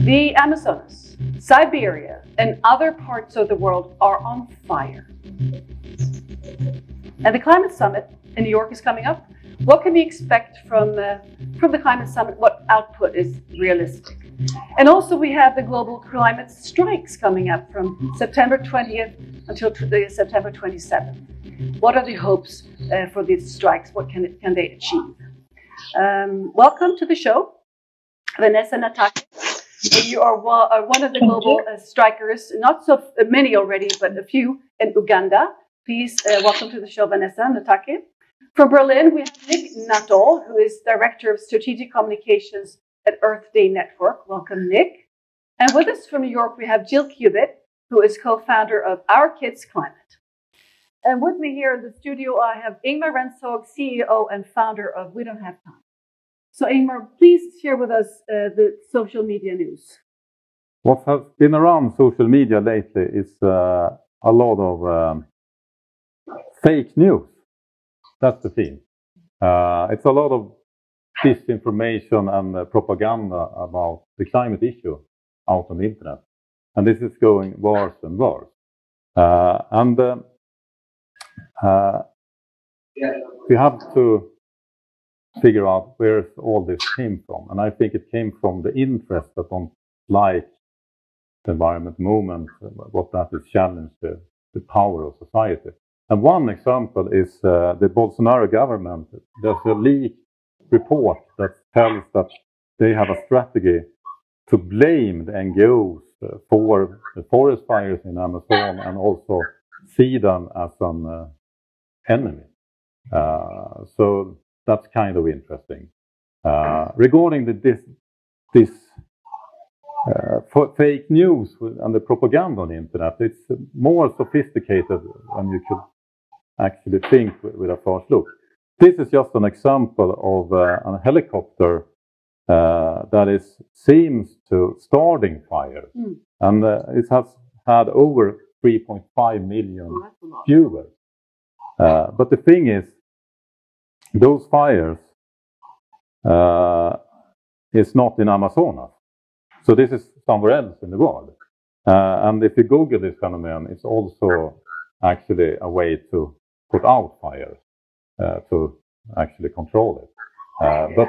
The Amazonas, Siberia, and other parts of the world are on fire. And the climate summit in New York is coming up. What can we expect from, uh, from the climate summit? What output is realistic? And also, we have the global climate strikes coming up from September 20th until t- September 27th. What are the hopes uh, for these strikes? What can, can they achieve? Um, welcome to the show, Vanessa Nakate. You are one, of the global uh, strikers, not so many already, but a few in Uganda. Please uh, welcome to the show, Vanessa Nakate. From Berlin, we have Nick Nuttall, who is Director of Strategic Communications at Earth Day Network. Welcome, Nick. And with us from New York, we have Jill Kubit, who is co-founder of Our Kids Climate. And with me here in the studio, I have Ingmar Rentzhog, CEO and founder of We Don't Have Time. So, Ingmar, please share with us uh, the social media news. What has been around social media lately is uh, a lot of um, fake news. That's the theme. Uh, it's a lot of disinformation and uh, propaganda about the climate issue out on the internet. And this is going worse and worse. Uh, and uh, we have to figure out where all this came from. And I think it came from the interest that don't like the environment movement, what that is challenged the, the power of society. And one example is uh, the Bolsonaro government. There's a leaked report that tells that they have a strategy to blame the NGOs uh, for the forest fires in Amazon and also see them as an uh, enemy. Uh, so that's kind of interesting. Uh, regarding the, this, this uh, fake news and the propaganda on the internet, it's more sophisticated than you could actually think with, a first look. This is just an example of uh, a helicopter uh, that is seems to starting fires, mm. and uh, it has had over 3.5 million viewers. Uh, but the thing is, those fires uh, is not in Amazonas. So this is somewhere else in the world. Uh, and if you Google this phenomenon, it's also actually a way to put out fires, uh, to actually control it. Uh, but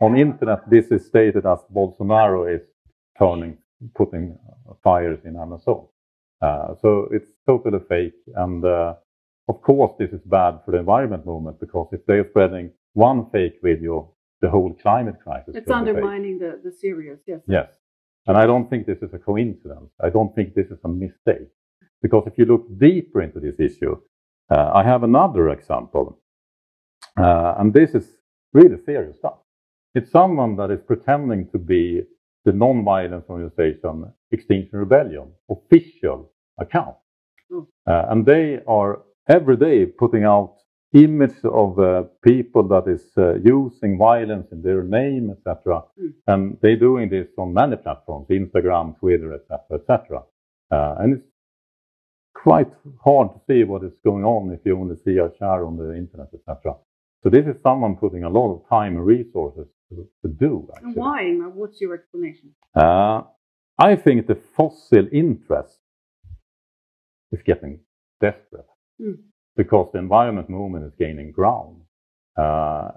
on internet, this is stated as Bolsonaro is turning, putting fires in Amazon. So it's totally fake. And of course, this is bad for the environment movement because if they're spreading one fake video, the whole climate crisis. It's undermining the, the serious, yes. Yes. And I don't think this is a coincidence. I don't think this is a mistake. Because if you look deeper into this issue, uh, I have another example. Uh, and this is really serious stuff. It's someone that is pretending to be the non-violence organization Extinction Rebellion official account. Mm. Uh, and they are every day putting out image of uh, people that is uh, using violence in their name, etc. Mm. And they're doing this on many platforms, Instagram, Twitter, etc., etc. Uh, and it's quite hard to see what is going on if you only see a share on the internet, etc. So this is someone putting a lot of time and resources to, to do. Actually. And why? What's your explanation? Uh, I think the fossil interest is getting desperate. Mm. Because the environment movement is gaining ground. Uh,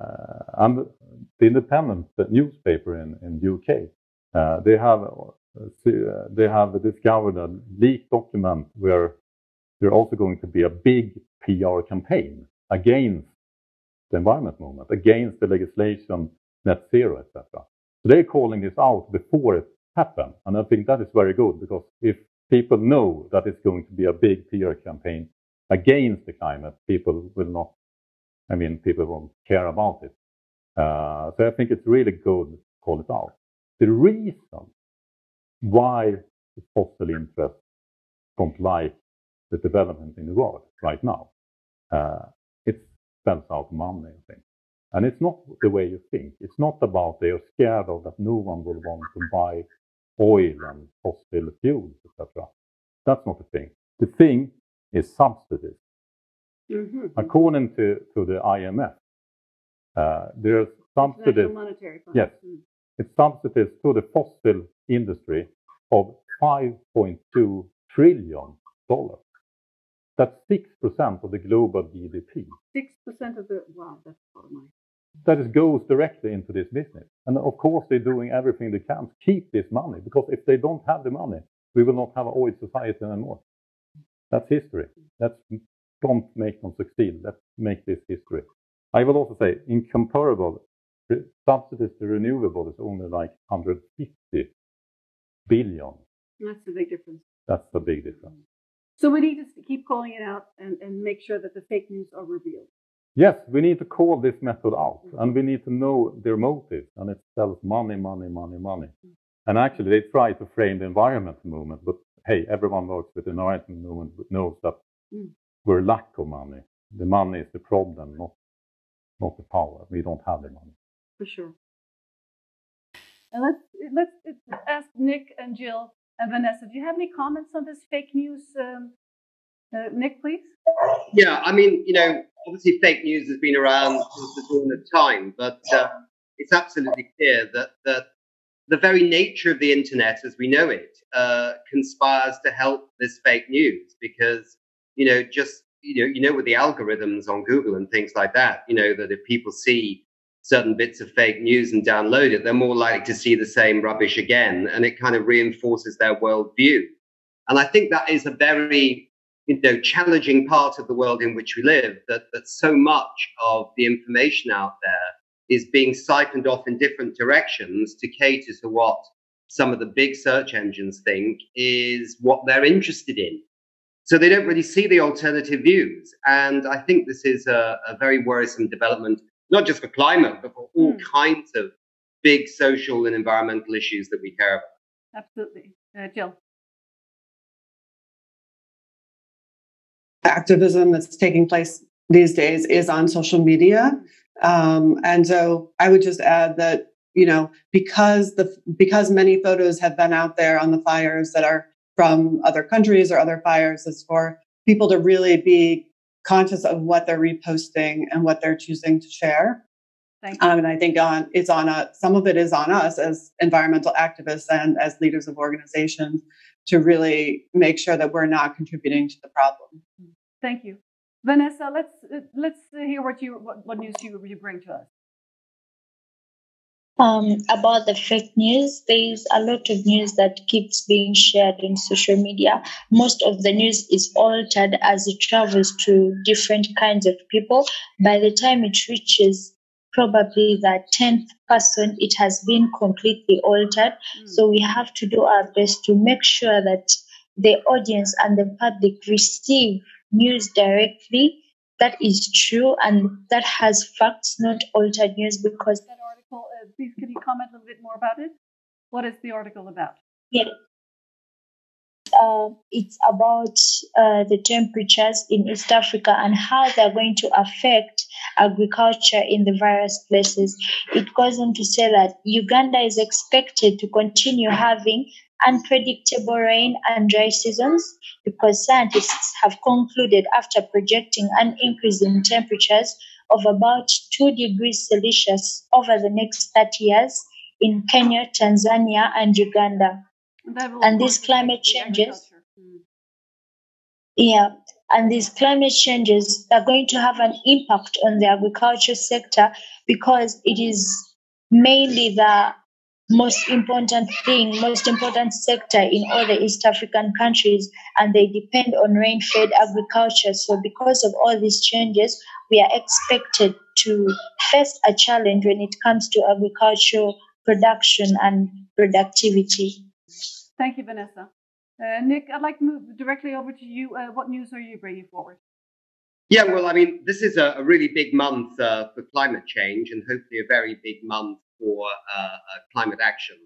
and the independent newspaper in, in UK, uh, they have uh, they have discovered a leaked document where there's also going to be a big PR campaign against the environment movement, against the legislation net zero, etc. So they're calling this out before it happens, and I think that is very good because if people know that it's going to be a big PR campaign against the climate, people will not, I mean, people won't care about it. Uh, so I think it's really good to call it out. The reason why the fossil interests don't like the development in the world right now, uh, it spends out money, I think. And it's not the way you think. It's not about they are scared of that no one will want to buy oil and fossil fuels, etc. That's not the thing. The thing is subsidies. Mm-hmm. According to, to the IMF, uh, there's subsidies. Monetary Fund. Yes. Mm. It's subsidies to the fossil industry of 5.2 trillion dollars. That's six percent of the global GDP. Six percent of the wow, that's a lot of money. That is, goes directly into this business, and of course they're doing everything they can to keep this money because if they don't have the money, we will not have an oil society anymore. That's history. That's don't make them succeed. Let's make this history. I will also say, incomparable subsidies to renewable is only like 150 billion. That's the big difference. That's a big difference. So we need to keep calling it out and, and make sure that the fake news are revealed. Yes, we need to call this method out and we need to know their motives. And it sells money, money, money, money. Mm. And actually, they try to frame the environment movement, but hey, everyone works with the environmental movement knows that Mm. we're lack of money. The money is the problem, not not the power. We don't have the money. For sure. And let's let's ask Nick and Jill and Vanessa. Do you have any comments on this fake news? Um, uh, Nick, please. Yeah, I mean, you know, obviously fake news has been around since the dawn of time, but uh, it's absolutely clear that, that the very nature of the internet as we know it uh, conspires to help this fake news because, you know, just, you know, you know, with the algorithms on Google and things like that, you know, that if people see certain bits of fake news and download it, they're more likely to see the same rubbish again, and it kind of reinforces their worldview. And I think that is a very you know, challenging part of the world in which we live, that, that so much of the information out there is being siphoned off in different directions to cater to what some of the big search engines think is what they're interested in. So they don't really see the alternative views. And I think this is a, a very worrisome development, not just for climate, but for all Mm. kinds of big social and environmental issues that we care about. Absolutely. Uh, Jill. activism that's taking place these days is on social media. Um, and so I would just add that, you know, because the because many photos have been out there on the fires that are from other countries or other fires, is for people to really be conscious of what they're reposting and what they're choosing to share. Thank you. Um, and I think on it's on a, some of it is on us as environmental activists and as leaders of organizations to really make sure that we're not contributing to the problem. Thank you. Vanessa, let's uh, let's hear what you what, what news you, you bring to us. Um, about the fake news, there is a lot of news that keeps being shared on social media. Most of the news is altered as it travels to different kinds of people. By the time it reaches probably the 10th person, it has been completely altered. Mm. So we have to do our best to make sure that the audience and the public receive news directly that is true and that has facts, not altered news, because that article, uh, please could you comment a little bit more about it? What is the article about? yeah, uh, it's about uh, the temperatures in East Africa and how they're going to affect agriculture in the various places. It goes on to say that Uganda is expected to continue having unpredictable rain and dry seasons because scientists have concluded after projecting an increase in temperatures of about 2 degrees Celsius over the next 30 years in Kenya, Tanzania, and Uganda. And, And these climate changes- agriculture. Mm. Yeah, and these climate changes are going to have an impact on the agriculture sector because it is mainly the most important thing, most important sector in all the East African countries, and they depend on rain fed agriculture. So, because of all these changes, we are expected to face a challenge when it comes to agricultural production and productivity. Thank you, Vanessa. Uh, Nick, I'd like to move directly over to you. Uh, what news are you bringing forward? Yeah, well, I mean, this is a, a really big month uh, for climate change and hopefully a very big month for uh, uh, climate action.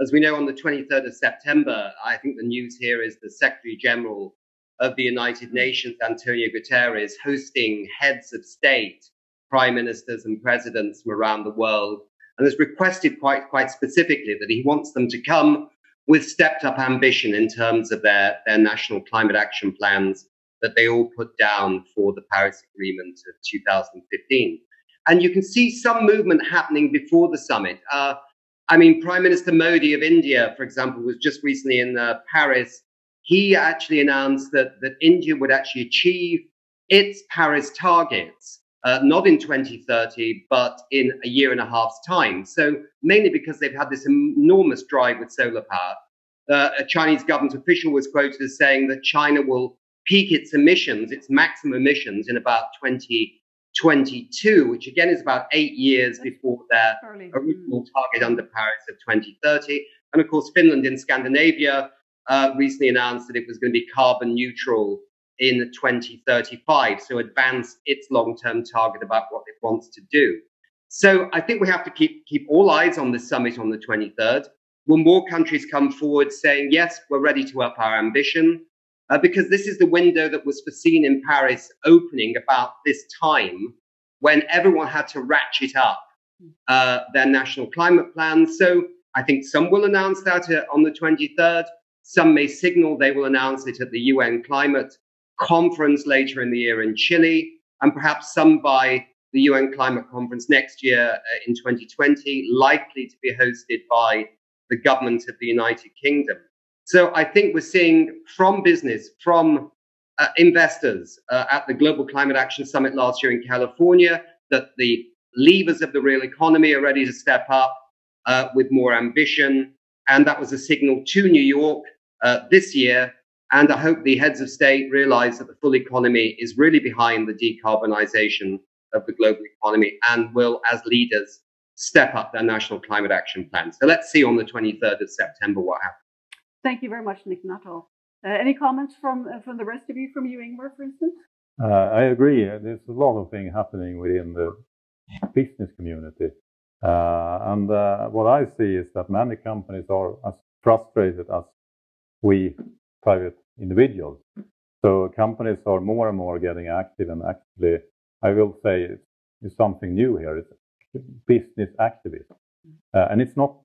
As we know, on the 23rd of September, I think the news here is the Secretary General of the United Nations, Antonio Guterres, hosting heads of state, prime ministers, and presidents from around the world, and has requested quite, quite specifically that he wants them to come with stepped up ambition in terms of their, their national climate action plans that they all put down for the Paris Agreement of 2015. And you can see some movement happening before the summit. Uh, I mean, Prime Minister Modi of India, for example, was just recently in uh, Paris. He actually announced that, that India would actually achieve its Paris targets, uh, not in 2030, but in a year and a half's time. So, mainly because they've had this enormous drive with solar power. Uh, a Chinese government official was quoted as saying that China will peak its emissions, its maximum emissions, in about 2022, which again is about eight years before their Early. original target under Paris of 2030. And of course, Finland in Scandinavia uh, recently announced that it was going to be carbon neutral in 2035, so advance its long-term target about what it wants to do. So I think we have to keep keep all eyes on the summit on the 23rd. Will more countries come forward saying yes, we're ready to up our ambition? Uh, because this is the window that was foreseen in Paris opening about this time when everyone had to ratchet up uh, their national climate plans. So I think some will announce that uh, on the 23rd. Some may signal they will announce it at the UN climate conference later in the year in Chile, and perhaps some by the UN climate conference next year uh, in 2020, likely to be hosted by the government of the United Kingdom. So I think we're seeing from business, from uh, investors uh, at the Global Climate Action Summit last year in California that the levers of the real economy are ready to step up uh, with more ambition. And that was a signal to New York uh, this year. And I hope the heads of state realize that the full economy is really behind the decarbonization of the global economy and will, as leaders, step up their national climate action plan. So let's see on the 23rd of September what happens. Thank you very much, Nick Nuttall. Uh, any comments from uh, from the rest of you, from you, Ingmar, for instance? Uh, I agree. There's a lot of things happening within the business community. Uh, and uh, what I see is that many companies are as frustrated as we private individuals. So companies are more and more getting active and actually, I will say it's, something new here. It's business activism. Uh, and it's not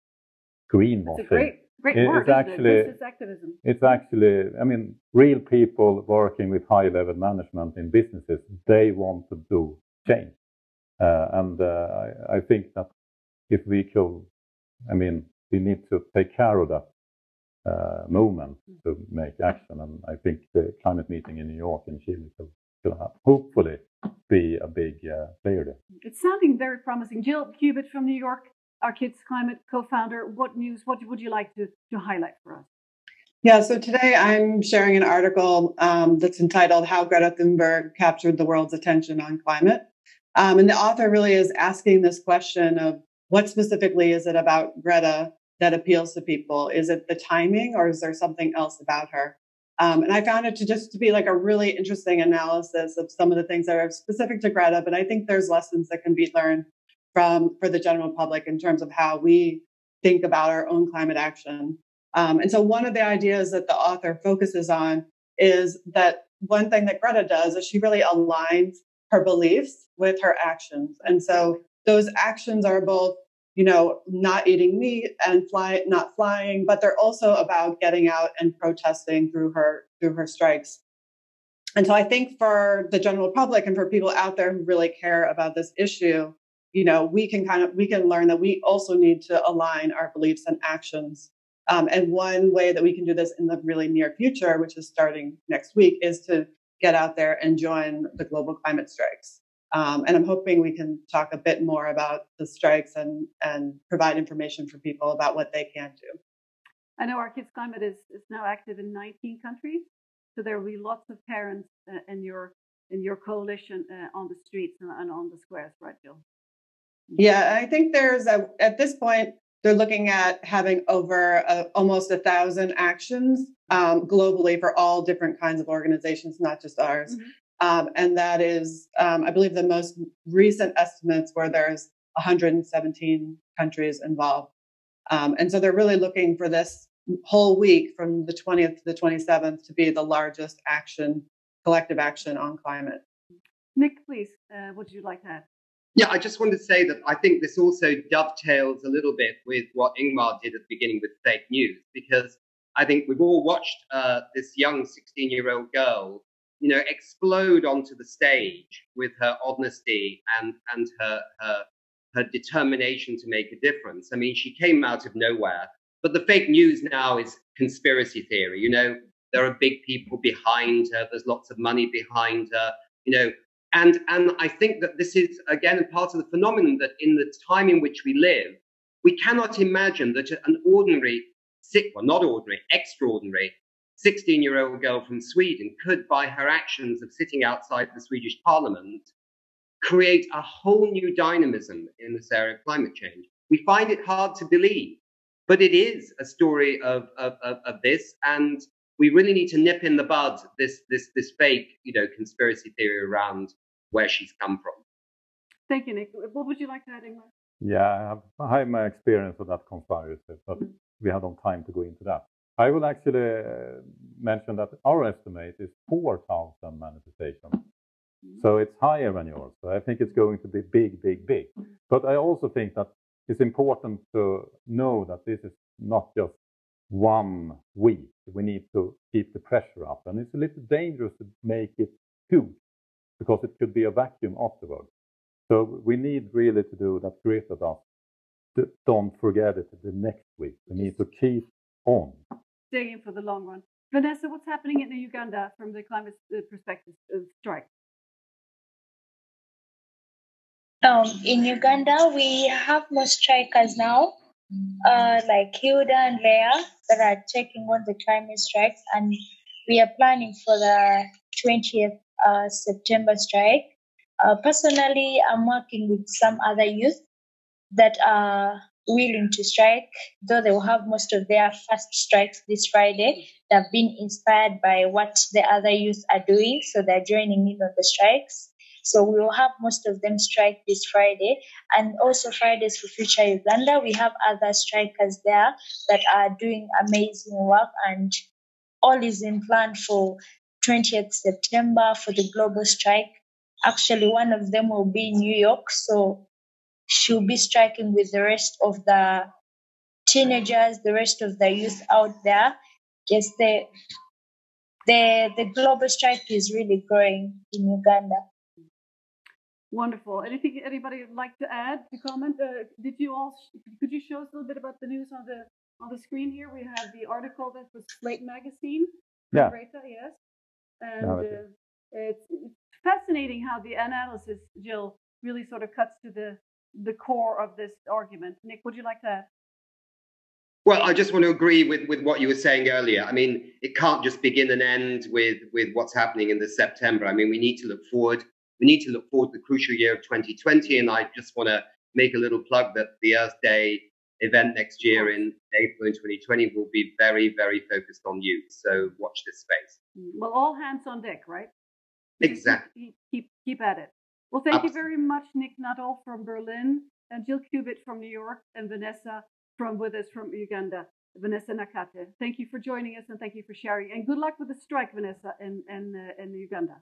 greenwashing. Great work, it's actually, it? activism. It's actually, I mean, real people working with high level management in businesses, they want to do change. Uh, and uh, I, I, think that if we could, I mean, we need to take care of that uh, movement mm. to make action. And I think the climate meeting in New York and Chile will hopefully be a big uh, player there. It's sounding very promising. Jill Kubit from New York, our Kids Climate co-founder. What news? What would you like to, to highlight for us? Yeah, so today I'm sharing an article um, that's entitled "How Greta Thunberg Captured the World's Attention on Climate," um, and the author really is asking this question of what specifically is it about Greta that appeals to people? Is it the timing, or is there something else about her? Um, and I found it to just to be like a really interesting analysis of some of the things that are specific to Greta, but I think there's lessons that can be learned from for the general public in terms of how we think about our own climate action. Um, and so one of the ideas that the author focuses on is that one thing that Greta does is she really aligns her beliefs with her actions. And so those actions are both, you know, not eating meat and fly not flying, but they're also about getting out and protesting through her through her strikes. And so I think for the general public and for people out there who really care about this issue, you know we can kind of we can learn that we also need to align our beliefs and actions. Um, and one way that we can do this in the really near future which is starting next week is to get out there and join the global climate strikes. Um, and i'm hoping we can talk a bit more about the strikes and and provide information for people about what they can do. I know our kids climate is, is now active in 19 countries. So there will be lots of parents uh, in your in your coalition uh, on the streets and, and on the squares right jill yeah, I think there's a, at this point, they're looking at having over almost a thousand actions um, globally for all different kinds of organizations, not just ours. Mm-hmm. Um, and that is, um, I believe, the most recent estimates where there's 117 countries involved. Um, and so they're really looking for this whole week from the 20th to the 27th to be the largest action, collective action on climate. Nick, please, uh, what would you like to add? Yeah, I just wanted to say that I think this also dovetails a little bit with what Ingmar did at the beginning with fake news, because I think we've all watched uh, this young 16 year old girl you know, explode onto the stage with her honesty and and her her her determination to make a difference. I mean, she came out of nowhere. But the fake news now is conspiracy theory. You know, there are big people behind her. There's lots of money behind her. You know, and and I think that this is again a part of the phenomenon that in the time in which we live, we cannot imagine that an ordinary, well, not ordinary, extraordinary 16 year old girl from Sweden could, by her actions of sitting outside the Swedish parliament, create a whole new dynamism in this area of climate change. We find it hard to believe, but it is a story of, of, of, of this. And we really need to nip in the bud this, this, this fake, you know, conspiracy theory around where she's come from. Thank you, Nick. What would you like to add, Ingmar? Yeah, I have, I have my experience with that conspiracy, but mm. we have no time to go into that. I will actually uh, mention that our estimate is 4,000 manifestations. Mm. So it's higher than yours. So I think it's going to be big, big, big. But I also think that it's important to know that this is not just one week. We need to keep the pressure up. And it's a little dangerous to make it huge because it could be a vacuum afterwards. So we need really to do that Greta does. Don't forget it the next week. We need to keep on. Staying for the long run. Vanessa, what's happening in Uganda from the climate uh, perspective of strike? Um, in Uganda, we have more strikers now, uh, like Hilda and Leah, that are taking on the climate strike, and we are planning for the 20th uh, September strike. Uh, personally, I'm working with some other youth that are willing to strike, though they will have most of their first strikes this Friday. They've been inspired by what the other youth are doing, so they're joining in on the strikes. So we will have most of them strike this Friday. And also Fridays for Future Uganda, we have other strikers there that are doing amazing work and all is in plan for 20th September for the global strike. Actually, one of them will be in New York, so she'll be striking with the rest of the teenagers, the rest of the youth out there. Yes, the the the global strike is really growing in Uganda. Wonderful. Anything anybody would like to add to comment? Uh, did you all could you show us a little bit about the news on the on the screen here? We have the article that was Slate magazine. Yeah. Greta, yes. And no, uh, it's, it's fascinating how the analysis, Jill, really sort of cuts to the the core of this argument. Nick, would you like to? Well, I just want to agree with, with what you were saying earlier. I mean, it can't just begin and end with, with what's happening in the September. I mean, we need to look forward. We need to look forward to the crucial year of 2020. And I just want to make a little plug that the Earth Day event next year in April in 2020 will be very, very focused on youth. So watch this space. Well, all hands on deck, right? Exactly. Keep, keep at it. Well, thank you very much, Nick Nuttall from Berlin, and Jill Kubit from New York, and Vanessa from with us from Uganda, Vanessa Nakate. Thank you for joining us, and thank you for sharing. And good luck with the strike, Vanessa, in, in, uh, in Uganda.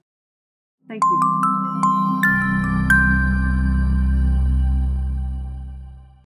Thank you.